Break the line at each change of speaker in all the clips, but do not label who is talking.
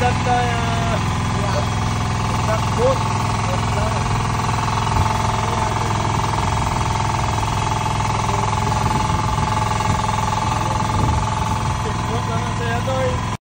dân các bốt cốt
subscribe cho kênh Ghiền Mì Gõ
Để không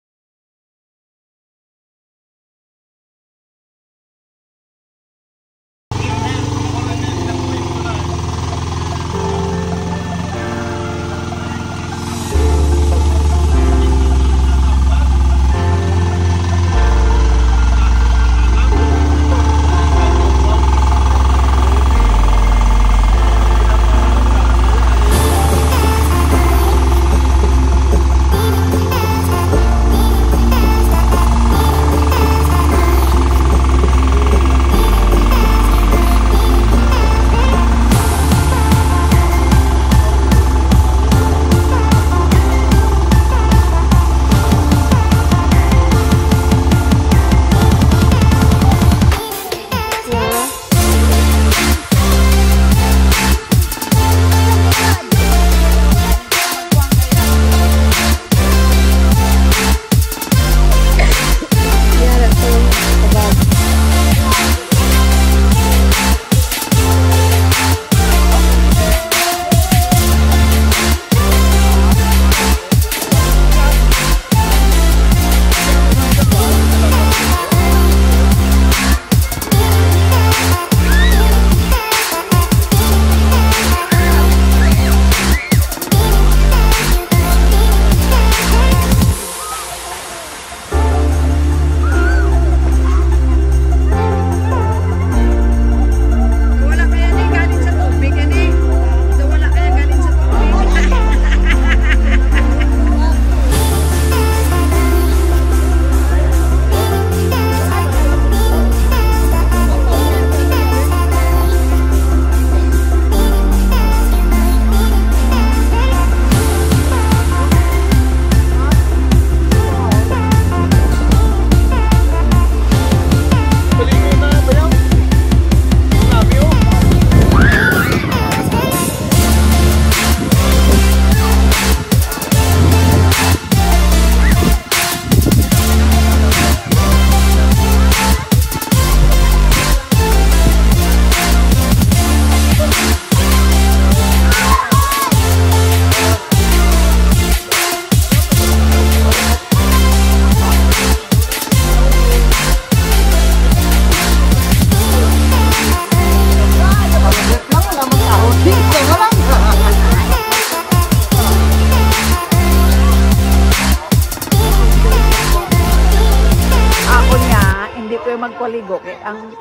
hindi ko yung magkwaligo kay ang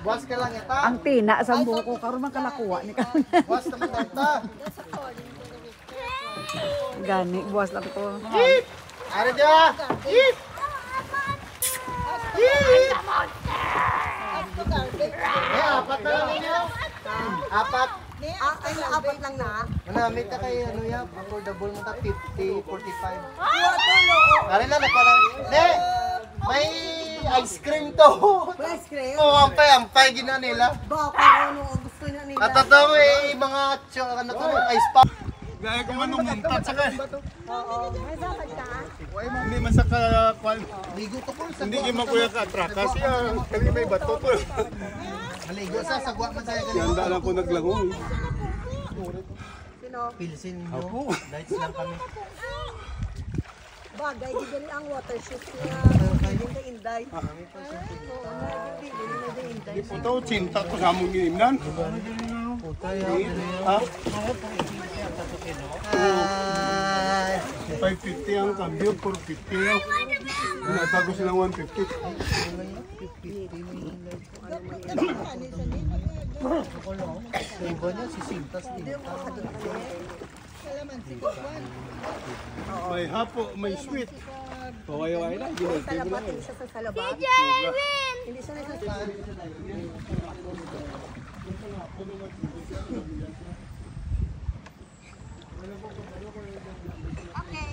Buwas ka lang ita.
ang tina sa buko karon man kalakuha ni karon.
Buwas naman ita.
Gani buwas lang to.
Ano dia? Eat! Eat! Eh, apat na lang niyo. Apat.
Ah, ay, apat lang na.
Manamit ka kay ano ya, affordable mo ta 50, 45. Kari lang nagpala. Ne, may ice cream to.
Ice cream.
Oo, ampay, ampay gina nila.
Ba, kung ano gusto niya nila.
At ito may mga tso, ano to, ice pop.
Gaya ko man muntat sa kan.
Oo. May dapat ka.
Hindi man sa ka kwan.
Ligo to po sa
Hindi gyud makuya ka traka siya. Kali may bato po.
Maligo sa sagwa man sa ganito.
Yanda lang ko naglangong.
Sino?
Pilsin mo. Lights lang kami.
Bagay, di dali ang water shoot niya. Hindi inday. Oo, na, hindi, na inday.
Ito cinta ko sa among giimnan. Ha?
Ay,
550 ang cambio, 450 lang. Natago silang 150.
iba niya, sisintas din.
May hapo, may sweet. Paway-way na,
hindi
na.
Salapatin siya sa salabak. Si Jelwin! Hindi. Okay.